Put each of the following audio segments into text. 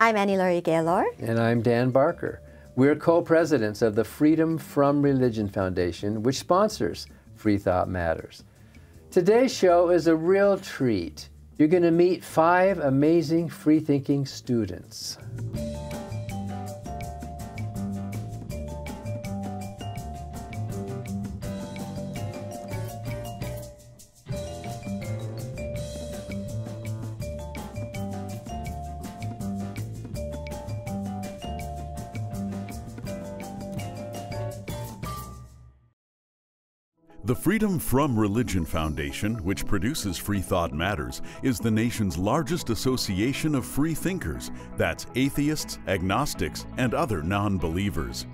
I'm Annie Laurie Gaylor. And I'm Dan Barker. We're co presidents of the Freedom from Religion Foundation, which sponsors Free Thought Matters. Today's show is a real treat. You're going to meet five amazing free thinking students. Freedom from Religion Foundation, which produces Free Thought Matters, is the nation's largest association of free thinkers that's atheists, agnostics, and other non believers.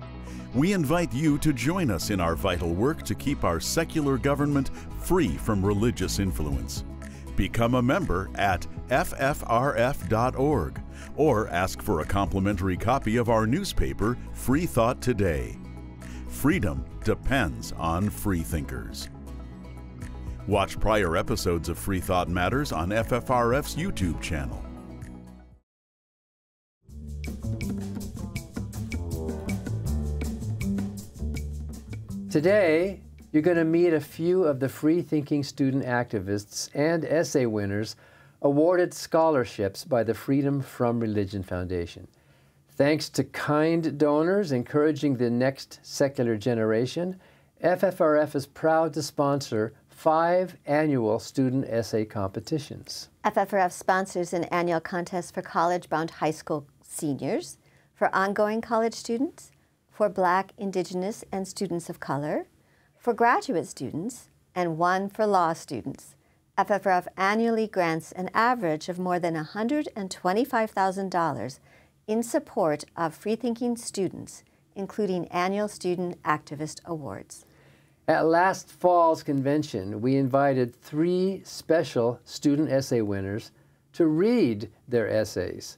We invite you to join us in our vital work to keep our secular government free from religious influence. Become a member at ffrf.org or ask for a complimentary copy of our newspaper, Free Thought Today. Freedom depends on freethinkers. Watch prior episodes of Free Thought Matters on FFRF's YouTube channel. Today, you're going to meet a few of the free thinking student activists and essay winners awarded scholarships by the Freedom from Religion Foundation. Thanks to kind donors encouraging the next secular generation, FFRF is proud to sponsor five annual student essay competitions. FFRF sponsors an annual contest for college bound high school seniors, for ongoing college students, for Black, Indigenous, and students of color, for graduate students, and one for law students. FFRF annually grants an average of more than $125,000 in support of free-thinking students, including annual Student Activist Awards. At last fall's convention, we invited three special student essay winners to read their essays.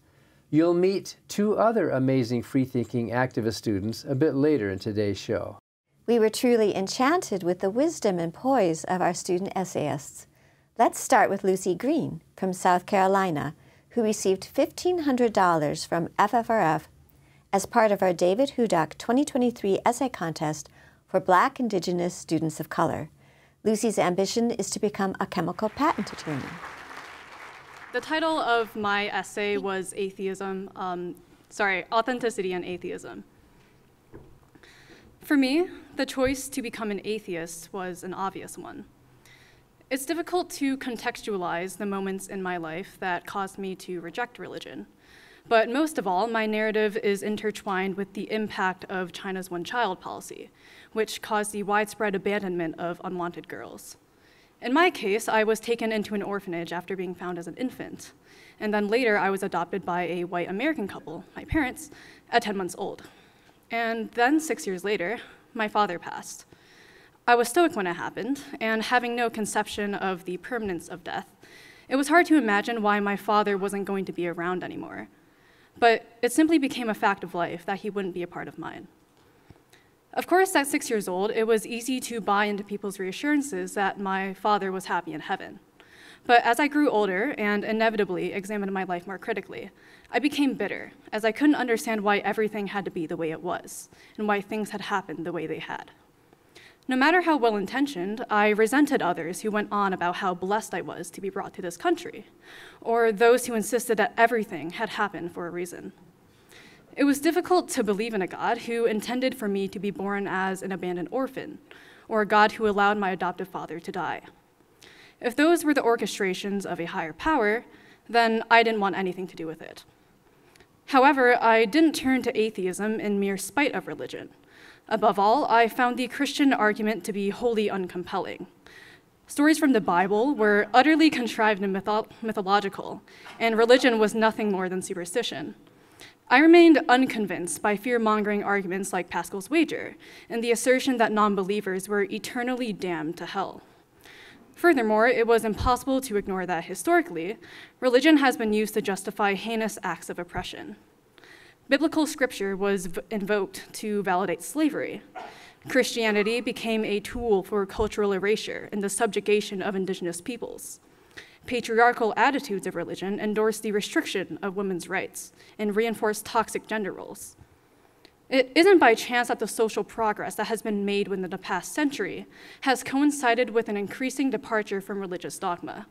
You'll meet two other amazing free-thinking activist students a bit later in today's show. We were truly enchanted with the wisdom and poise of our student essayists. Let's start with Lucy Green from South Carolina, who received $1,500 from FFRF as part of our David Hudak 2023 essay contest for Black Indigenous students of color. Lucy's ambition is to become a chemical patent attorney. The title of my essay was Atheism, um, sorry, Authenticity and Atheism. For me, the choice to become an atheist was an obvious one. It's difficult to contextualize the moments in my life that caused me to reject religion. But most of all, my narrative is intertwined with the impact of China's one child policy, which caused the widespread abandonment of unwanted girls. In my case, I was taken into an orphanage after being found as an infant. And then later, I was adopted by a white American couple, my parents, at 10 months old. And then, six years later, my father passed. I was stoic when it happened, and having no conception of the permanence of death, it was hard to imagine why my father wasn't going to be around anymore. But it simply became a fact of life that he wouldn't be a part of mine. Of course, at six years old, it was easy to buy into people's reassurances that my father was happy in heaven. But as I grew older and inevitably examined my life more critically, I became bitter, as I couldn't understand why everything had to be the way it was, and why things had happened the way they had. No matter how well intentioned, I resented others who went on about how blessed I was to be brought to this country, or those who insisted that everything had happened for a reason. It was difficult to believe in a God who intended for me to be born as an abandoned orphan, or a God who allowed my adoptive father to die. If those were the orchestrations of a higher power, then I didn't want anything to do with it. However, I didn't turn to atheism in mere spite of religion. Above all, I found the Christian argument to be wholly uncompelling. Stories from the Bible were utterly contrived and mytho mythological, and religion was nothing more than superstition. I remained unconvinced by fear mongering arguments like Pascal's wager and the assertion that non believers were eternally damned to hell. Furthermore, it was impossible to ignore that historically, religion has been used to justify heinous acts of oppression. Biblical scripture was invoked to validate slavery. Christianity became a tool for cultural erasure and the subjugation of indigenous peoples. Patriarchal attitudes of religion endorse the restriction of women's rights and reinforce toxic gender roles. It isn't by chance that the social progress that has been made within the past century has coincided with an increasing departure from religious dogma.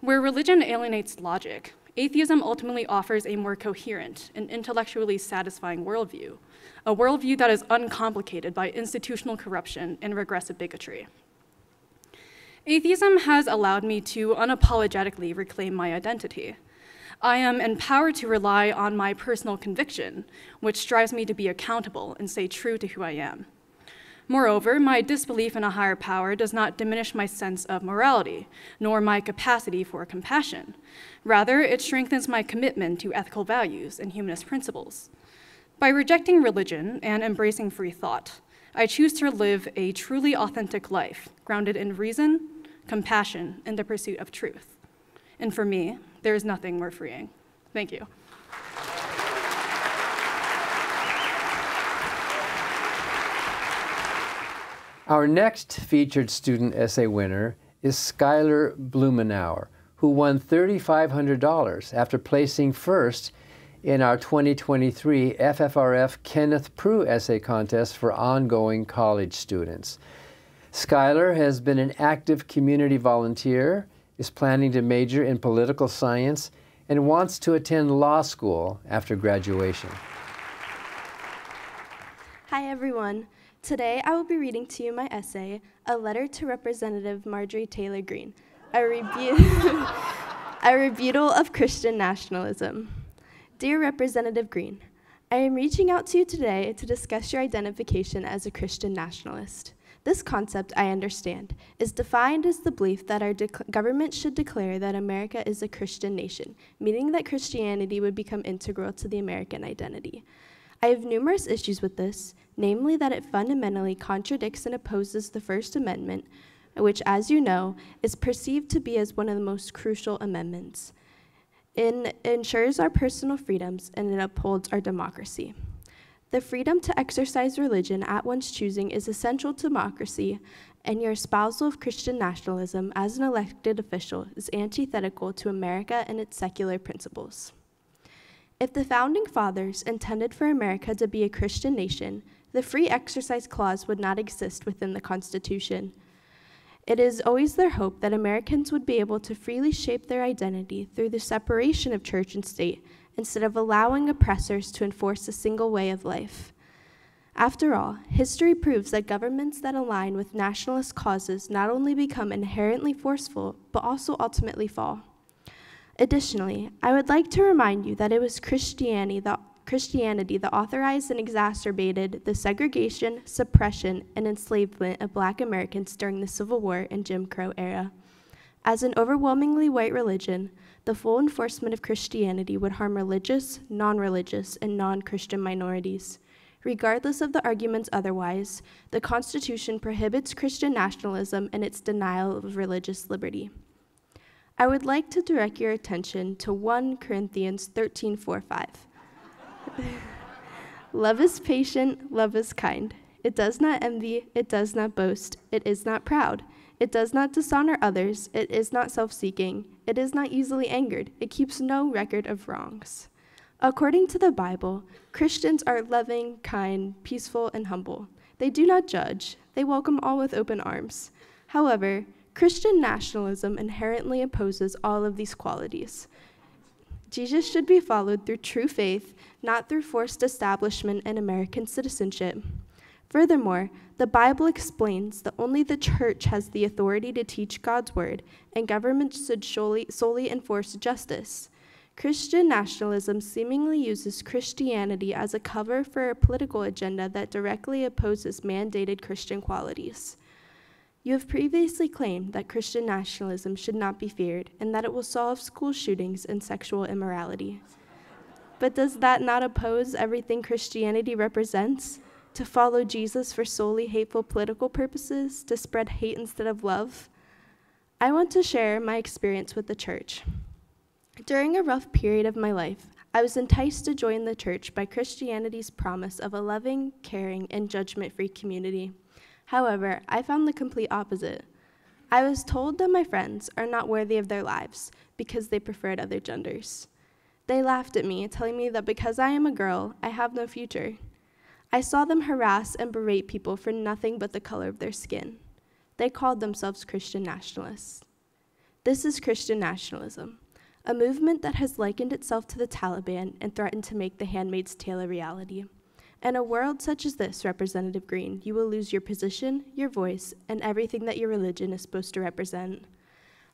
Where religion alienates logic, atheism ultimately offers a more coherent and intellectually satisfying worldview, a worldview that is uncomplicated by institutional corruption and regressive bigotry. Atheism has allowed me to unapologetically reclaim my identity. I am empowered to rely on my personal conviction, which drives me to be accountable and stay true to who I am. Moreover, my disbelief in a higher power does not diminish my sense of morality, nor my capacity for compassion. Rather, it strengthens my commitment to ethical values and humanist principles. By rejecting religion and embracing free thought, I choose to live a truly authentic life, grounded in reason, compassion, and the pursuit of truth. And for me, there is nothing more freeing. Thank you. Our next featured student essay winner is Skylar Blumenauer, who won $3,500 after placing first in our 2023 FFRF Kenneth Prue Essay Contest for ongoing college students. Skylar has been an active community volunteer, is planning to major in political science, and wants to attend law school after graduation. Hi, everyone. Today I will be reading to you my essay, A Letter to Representative Marjorie Taylor Greene, a, rebu- a rebuttal of Christian nationalism. Dear Representative Greene, I am reaching out to you today to discuss your identification as a Christian nationalist. This concept, I understand, is defined as the belief that our government should declare that America is a Christian nation, meaning that Christianity would become integral to the American identity. I have numerous issues with this, namely that it fundamentally contradicts and opposes the First Amendment, which, as you know, is perceived to be as one of the most crucial amendments. It ensures our personal freedoms and it upholds our democracy. The freedom to exercise religion at one's choosing is essential to democracy, and your espousal of Christian nationalism as an elected official is antithetical to America and its secular principles. If the Founding Fathers intended for America to be a Christian nation, the Free Exercise Clause would not exist within the Constitution. It is always their hope that Americans would be able to freely shape their identity through the separation of church and state instead of allowing oppressors to enforce a single way of life. After all, history proves that governments that align with nationalist causes not only become inherently forceful, but also ultimately fall. Additionally, I would like to remind you that it was Christianity that, Christianity that authorized and exacerbated the segregation, suppression, and enslavement of black Americans during the Civil War and Jim Crow era. As an overwhelmingly white religion, the full enforcement of Christianity would harm religious, non religious, and non Christian minorities. Regardless of the arguments otherwise, the Constitution prohibits Christian nationalism and its denial of religious liberty. I would like to direct your attention to 1 Corinthians 13 4 5. love is patient, love is kind. It does not envy, it does not boast, it is not proud, it does not dishonor others, it is not self seeking, it is not easily angered, it keeps no record of wrongs. According to the Bible, Christians are loving, kind, peaceful, and humble. They do not judge, they welcome all with open arms. However, Christian nationalism inherently opposes all of these qualities. Jesus should be followed through true faith, not through forced establishment and American citizenship. Furthermore, the Bible explains that only the church has the authority to teach God's word, and government should solely, solely enforce justice. Christian nationalism seemingly uses Christianity as a cover for a political agenda that directly opposes mandated Christian qualities. You have previously claimed that Christian nationalism should not be feared and that it will solve school shootings and sexual immorality. But does that not oppose everything Christianity represents? To follow Jesus for solely hateful political purposes, to spread hate instead of love? I want to share my experience with the church. During a rough period of my life, I was enticed to join the church by Christianity's promise of a loving, caring, and judgment free community. However, I found the complete opposite. I was told that my friends are not worthy of their lives because they preferred other genders. They laughed at me, telling me that because I am a girl, I have no future. I saw them harass and berate people for nothing but the color of their skin. They called themselves Christian nationalists. This is Christian nationalism, a movement that has likened itself to the Taliban and threatened to make The Handmaid's Tale a reality. In a world such as this, Representative Greene, you will lose your position, your voice, and everything that your religion is supposed to represent.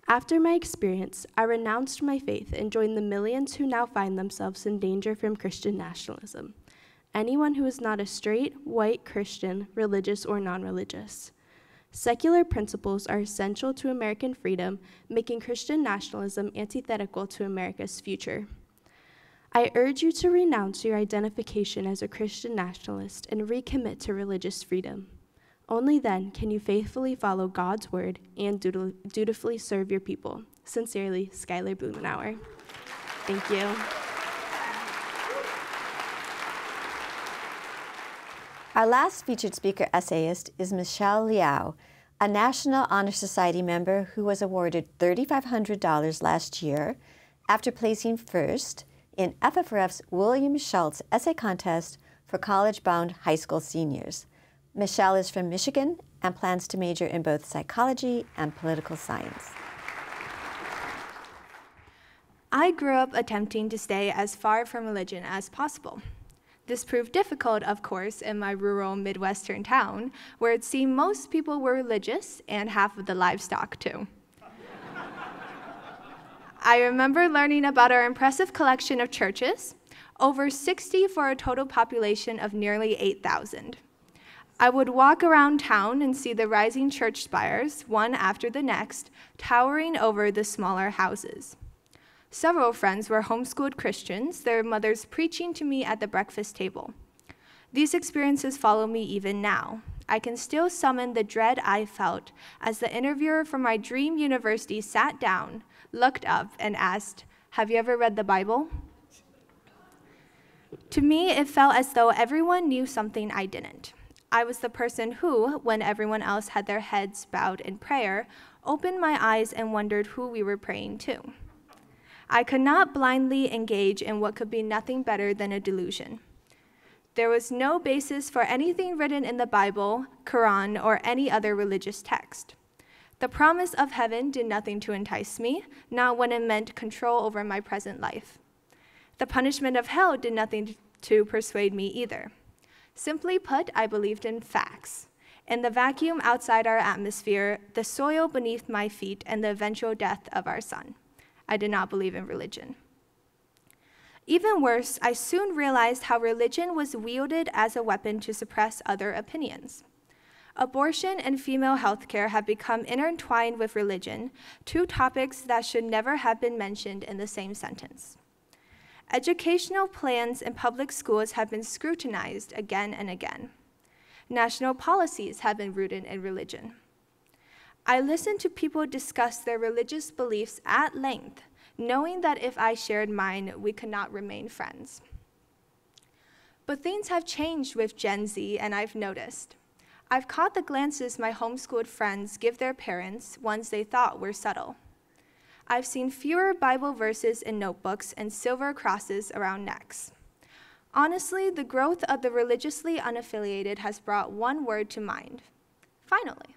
After my experience, I renounced my faith and joined the millions who now find themselves in danger from Christian nationalism. Anyone who is not a straight, white Christian, religious, or non religious. Secular principles are essential to American freedom, making Christian nationalism antithetical to America's future. I urge you to renounce your identification as a Christian nationalist and recommit to religious freedom. Only then can you faithfully follow God's word and dutifully serve your people. Sincerely, Skylar Blumenauer. Thank you. Our last featured speaker essayist is Michelle Liao, a National Honor Society member who was awarded $3,500 last year after placing first in FFRF's William Schultz Essay Contest for college bound high school seniors. Michelle is from Michigan and plans to major in both psychology and political science. I grew up attempting to stay as far from religion as possible. This proved difficult, of course, in my rural Midwestern town, where it seemed most people were religious and half of the livestock, too. I remember learning about our impressive collection of churches, over 60 for a total population of nearly 8,000. I would walk around town and see the rising church spires, one after the next, towering over the smaller houses. Several friends were homeschooled Christians, their mothers preaching to me at the breakfast table. These experiences follow me even now. I can still summon the dread I felt as the interviewer from my dream university sat down, looked up, and asked, Have you ever read the Bible? To me, it felt as though everyone knew something I didn't. I was the person who, when everyone else had their heads bowed in prayer, opened my eyes and wondered who we were praying to. I could not blindly engage in what could be nothing better than a delusion. There was no basis for anything written in the Bible, Quran, or any other religious text. The promise of heaven did nothing to entice me, not when it meant control over my present life. The punishment of hell did nothing to persuade me either. Simply put, I believed in facts. In the vacuum outside our atmosphere, the soil beneath my feet, and the eventual death of our sun. I did not believe in religion. Even worse, I soon realized how religion was wielded as a weapon to suppress other opinions. Abortion and female health care have become intertwined with religion, two topics that should never have been mentioned in the same sentence. Educational plans in public schools have been scrutinized again and again. National policies have been rooted in religion. I listened to people discuss their religious beliefs at length, knowing that if I shared mine, we could not remain friends. But things have changed with Gen Z, and I've noticed. I've caught the glances my homeschooled friends give their parents, ones they thought were subtle. I've seen fewer Bible verses in notebooks and silver crosses around necks. Honestly, the growth of the religiously unaffiliated has brought one word to mind finally.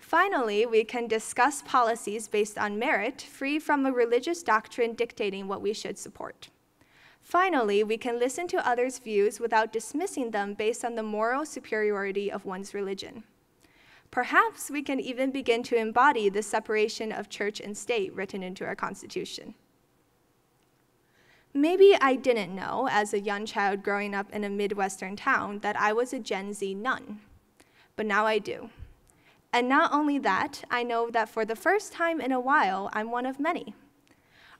Finally, we can discuss policies based on merit, free from a religious doctrine dictating what we should support. Finally, we can listen to others' views without dismissing them based on the moral superiority of one's religion. Perhaps we can even begin to embody the separation of church and state written into our Constitution. Maybe I didn't know, as a young child growing up in a Midwestern town, that I was a Gen Z none. But now I do. And not only that, I know that for the first time in a while, I'm one of many.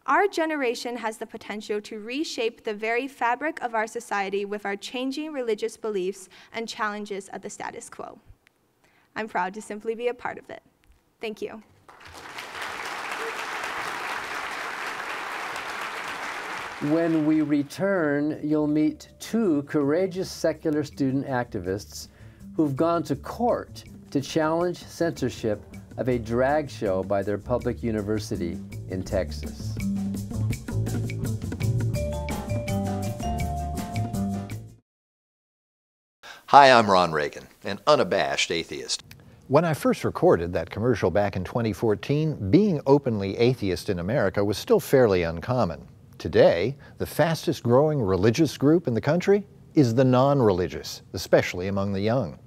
Our generation has the potential to reshape the very fabric of our society with our changing religious beliefs and challenges of the status quo. I'm proud to simply be a part of it. Thank you. When we return, you'll meet two courageous secular student activists who've gone to court to challenge censorship of a drag show by their public university in Texas. Hi, I'm Ron Reagan, an unabashed atheist. When I first recorded that commercial back in 2014, being openly atheist in America was still fairly uncommon. Today, the fastest growing religious group in the country is the non-religious, especially among the young.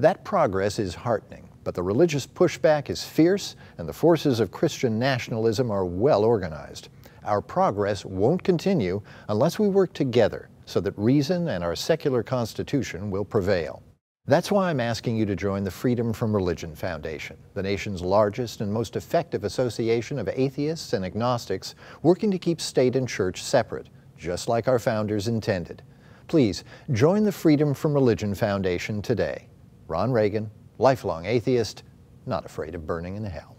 That progress is heartening, but the religious pushback is fierce and the forces of Christian nationalism are well organized. Our progress won't continue unless we work together so that reason and our secular constitution will prevail. That's why I'm asking you to join the Freedom from Religion Foundation, the nation's largest and most effective association of atheists and agnostics working to keep state and church separate, just like our founders intended. Please join the Freedom from Religion Foundation today. Ron Reagan, lifelong atheist, not afraid of burning in hell.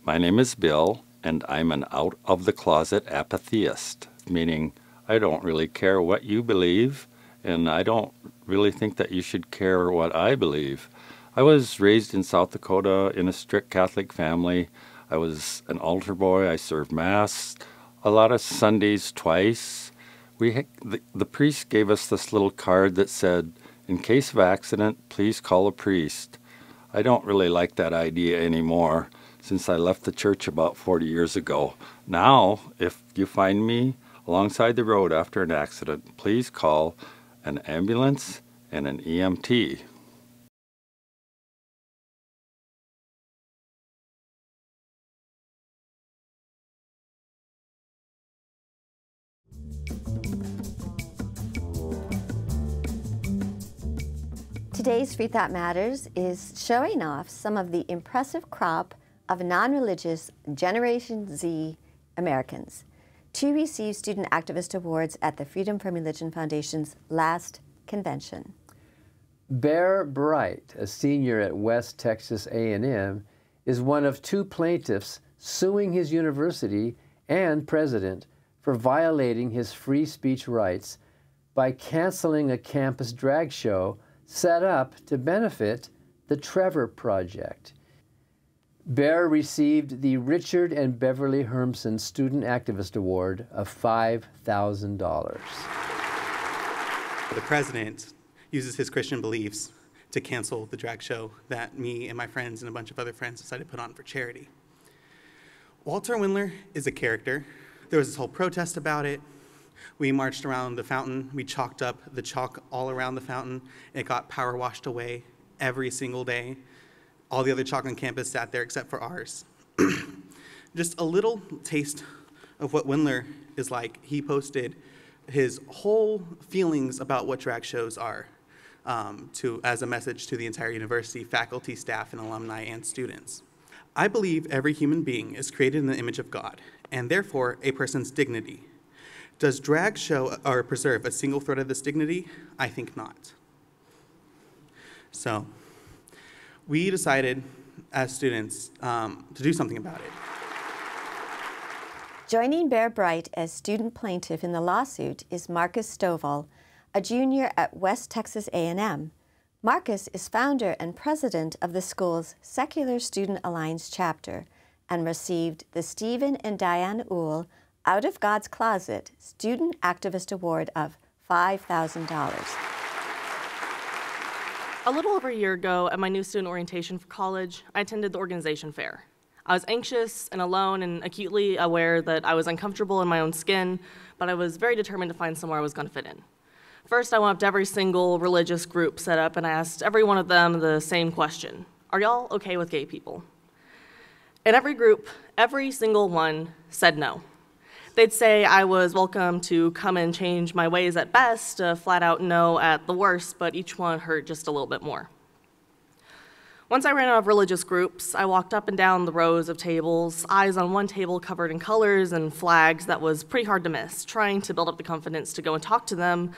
My name is Bill, and I'm an out of the closet apatheist, meaning I don't really care what you believe, and I don't really think that you should care what I believe. I was raised in South Dakota in a strict Catholic family. I was an altar boy. I served Mass a lot of Sundays twice. We the, the priest gave us this little card that said, "In case of accident, please call a priest." I don't really like that idea anymore since I left the church about 40 years ago. Now, if you find me alongside the road after an accident, please call an ambulance and an EMT. Today's Free Thought Matters is showing off some of the impressive crop of non-religious Generation Z Americans to receive Student Activist Awards at the Freedom from Religion Foundation's last convention. Bear Bright, a senior at West Texas A&M, is one of two plaintiffs suing his university and president for violating his free speech rights by canceling a campus drag show set up to benefit the Trevor Project. Bear received the Richard and Beverly Hermsen Student Activist Award of $5,000. The president uses his Christian beliefs to cancel the drag show that me and my friends and a bunch of other friends decided to put on for charity. Walter Wendler is a character. There was this whole protest about it. We marched around the fountain. We chalked up the chalk all around the fountain. It got power washed away every single day. All the other chalk on campus sat there except for ours. Just a little taste of what Wendler is like. He posted his whole feelings about what drag shows are um, to, as a message to the entire university, faculty, staff, and alumni and students. I believe every human being is created in the image of God, and therefore a person's dignity. Does drag show or preserve a single thread of this dignity? I think not. So, we decided as students um, to do something about it. Joining Bear Bright as student plaintiff in the lawsuit is Marcus Stovall, a junior at West Texas A&M. Marcus is founder and president of the school's Secular Student Alliance chapter and received the Stephen and Diane Uhl out of God's Closet Student Activist Award of $5,000. A little over a year ago, at my new student orientation for college, I attended the organization fair. I was anxious and alone and acutely aware that I was uncomfortable in my own skin, but I was very determined to find somewhere I was going to fit in. First, I went up to every single religious group set up and I asked every one of them the same question Are y'all okay with gay people? In every group, every single one said no. They'd say I was welcome to come and change my ways at best, flat out no at the worst, but each one hurt just a little bit more. Once I ran out of religious groups, I walked up and down the rows of tables, eyes on one table covered in colors and flags that was pretty hard to miss, trying to build up the confidence to go and talk to them.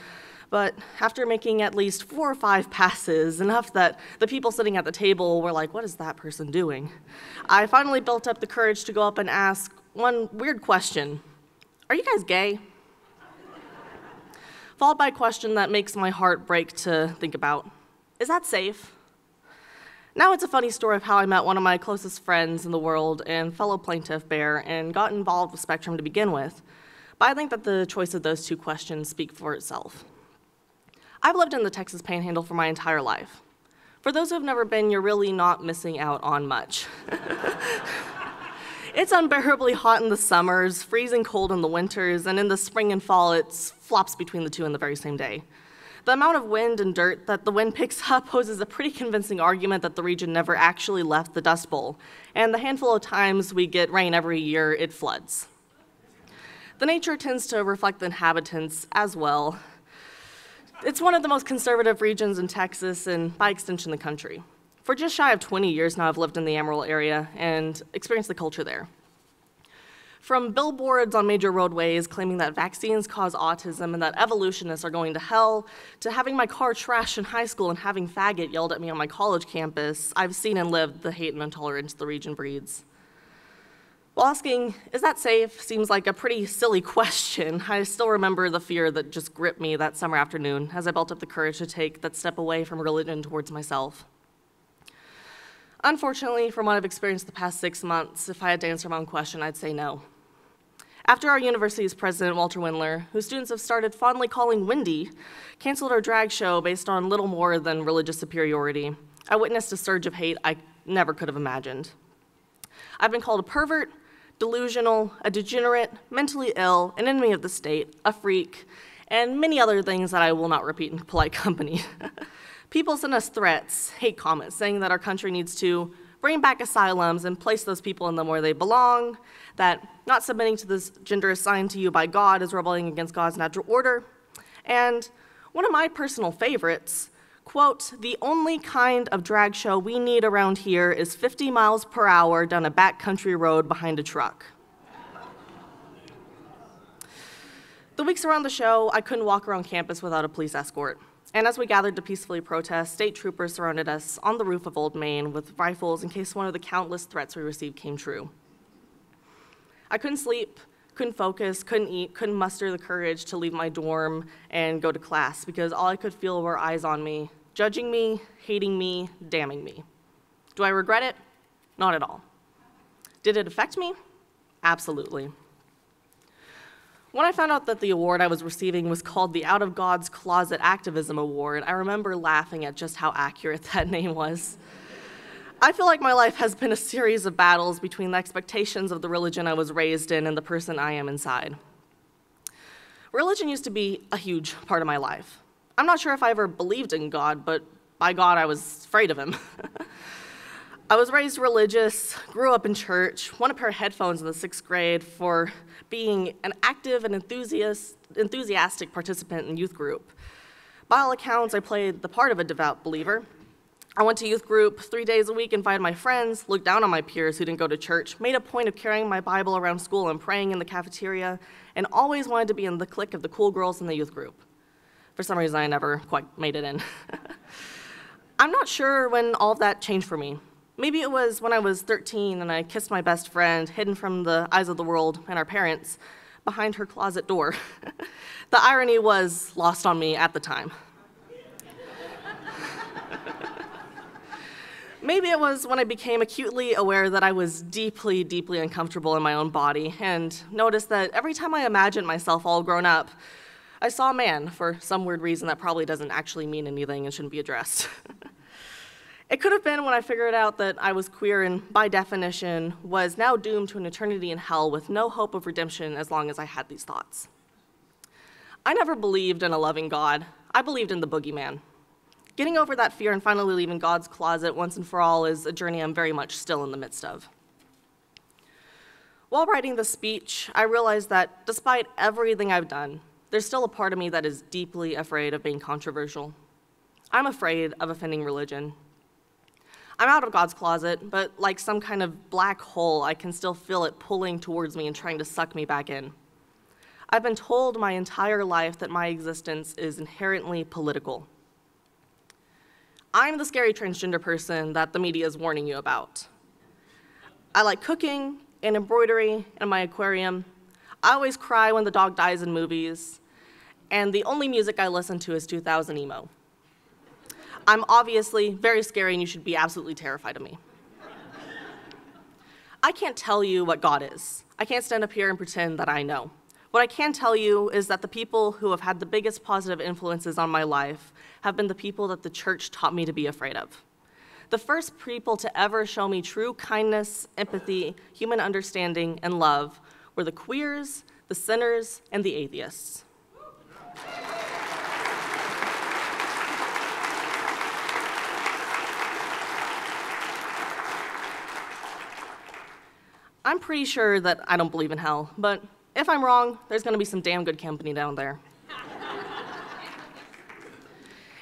But after making at least four or five passes, enough that the people sitting at the table were like, What is that person doing? I finally built up the courage to go up and ask one weird question are you guys gay? followed by a question that makes my heart break to think about Is that safe? Now it's a funny story of how I met one of my closest friends in the world and fellow plaintiff Bear and got involved with Spectrum to begin with. But I think that the choice of those two questions speak for itself. I've lived in the Texas Panhandle for my entire life. For those who have never been, you're really not missing out on much. it's unbearably hot in the summers, freezing cold in the winters, and in the spring and fall, it flops between the two in the very same day. The amount of wind and dirt that the wind picks up poses a pretty convincing argument that the region never actually left the Dust Bowl, and the handful of times we get rain every year, it floods. The nature tends to reflect the inhabitants as well. It's one of the most conservative regions in Texas and, by extension, the country. For just shy of 20 years now, I've lived in the Amarillo area and experienced the culture there. From billboards on major roadways claiming that vaccines cause autism and that evolutionists are going to hell, to having my car trashed in high school and having faggot yelled at me on my college campus, I've seen and lived the hate and intolerance the region breeds. While asking, is that safe, seems like a pretty silly question, I still remember the fear that just gripped me that summer afternoon as I built up the courage to take that step away from religion towards myself. Unfortunately, from what I've experienced the past six months, if I had to answer my own question, I'd say no. After our university's president, Walter Wendler, whose students have started fondly calling Windy, canceled our drag show based on little more than religious superiority, I witnessed a surge of hate I never could have imagined. I've been called a pervert, delusional, a degenerate, mentally ill, an enemy of the state, a freak, and many other things that I will not repeat in polite company. People send us threats, hate comments, saying that our country needs to bring back asylums and place those people in them where they belong, that not submitting to this gender assigned to you by God is rebelling against God's natural order. And one of my personal favorites, quote, the only kind of drag show we need around here is 50 miles per hour down a backcountry road behind a truck. the weeks around the show, I couldn't walk around campus without a police escort. And as we gathered to peacefully protest, state troopers surrounded us on the roof of Old Main with rifles in case one of the countless threats we received came true. I couldn't sleep, couldn't focus, couldn't eat, couldn't muster the courage to leave my dorm and go to class because all I could feel were eyes on me, judging me, hating me, damning me. Do I regret it? Not at all. Did it affect me? Absolutely. When I found out that the award I was receiving was called the Out of God's Closet Activism Award, I remember laughing at just how accurate that name was. I feel like my life has been a series of battles between the expectations of the religion I was raised in and the person I am inside. Religion used to be a huge part of my life. I'm not sure if I ever believed in God, but by God, I was afraid of him. I was raised religious, grew up in church, won a pair of headphones in the sixth grade for being an active and enthusiast, enthusiastic participant in youth group. By all accounts, I played the part of a devout believer. I went to youth group three days a week, invited my friends, looked down on my peers who didn't go to church, made a point of carrying my Bible around school and praying in the cafeteria, and always wanted to be in the clique of the cool girls in the youth group. For some reason, I never quite made it in. I'm not sure when all of that changed for me. Maybe it was when I was 13 and I kissed my best friend, hidden from the eyes of the world and our parents, behind her closet door. the irony was lost on me at the time. Maybe it was when I became acutely aware that I was deeply, deeply uncomfortable in my own body and noticed that every time I imagined myself all grown up, I saw a man for some weird reason that probably doesn't actually mean anything and shouldn't be addressed. It could have been when I figured out that I was queer and, by definition, was now doomed to an eternity in hell with no hope of redemption as long as I had these thoughts. I never believed in a loving God. I believed in the boogeyman. Getting over that fear and finally leaving God's closet once and for all is a journey I'm very much still in the midst of. While writing the speech, I realized that despite everything I've done, there's still a part of me that is deeply afraid of being controversial. I'm afraid of offending religion. I'm out of God's closet, but like some kind of black hole, I can still feel it pulling towards me and trying to suck me back in. I've been told my entire life that my existence is inherently political. I'm the scary transgender person that the media is warning you about. I like cooking and embroidery and my aquarium. I always cry when the dog dies in movies. and the only music I listen to is 2000 emo. I'm obviously very scary, and you should be absolutely terrified of me. I can't tell you what God is. I can't stand up here and pretend that I know. What I can tell you is that the people who have had the biggest positive influences on my life have been the people that the church taught me to be afraid of. The first people to ever show me true kindness, empathy, human understanding, and love were the queers, the sinners, and the atheists. I'm pretty sure that I don't believe in hell, but if I'm wrong, there's gonna be some damn good company down there.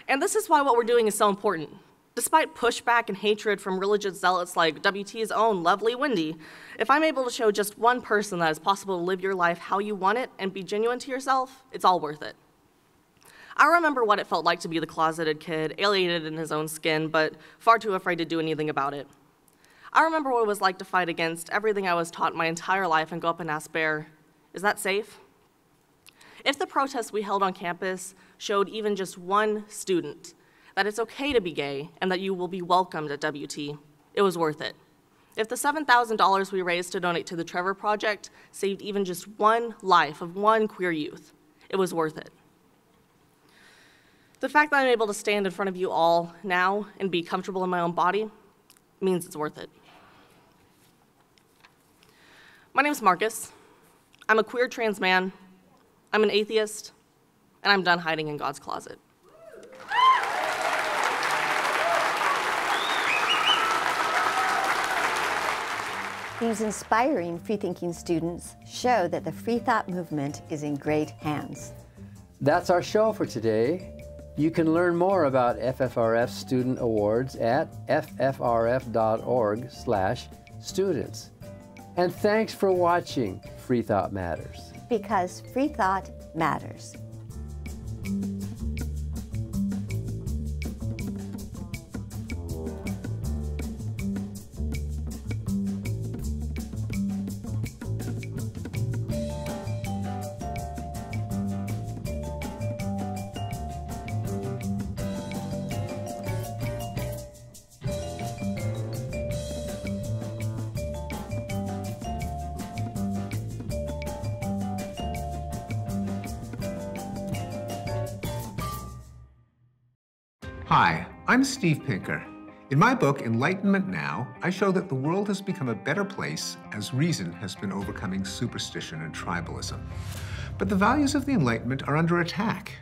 and this is why what we're doing is so important. Despite pushback and hatred from religious zealots like WT's own lovely Wendy, if I'm able to show just one person that it's possible to live your life how you want it and be genuine to yourself, it's all worth it. I remember what it felt like to be the closeted kid, alienated in his own skin, but far too afraid to do anything about it. I remember what it was like to fight against everything I was taught my entire life and go up and ask Bear, is that safe? If the protests we held on campus showed even just one student that it's okay to be gay and that you will be welcomed at WT, it was worth it. If the $7,000 we raised to donate to the Trevor Project saved even just one life of one queer youth, it was worth it. The fact that I'm able to stand in front of you all now and be comfortable in my own body means it's worth it. My name is Marcus. I'm a queer trans man. I'm an atheist, and I'm done hiding in God's closet. These inspiring free-thinking students show that the free thought movement is in great hands. That's our show for today. You can learn more about FFRF Student Awards at ffrf.org/students. And thanks for watching Free Thought Matters. Because free thought matters. Hi, I'm Steve Pinker. In my book, Enlightenment Now, I show that the world has become a better place as reason has been overcoming superstition and tribalism. But the values of the Enlightenment are under attack.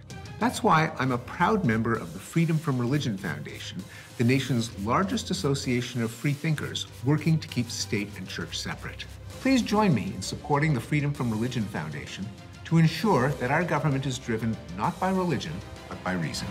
That's why I'm a proud member of the Freedom from Religion Foundation, the nation's largest association of free thinkers working to keep state and church separate. Please join me in supporting the Freedom from Religion Foundation to ensure that our government is driven not by religion, but by reason.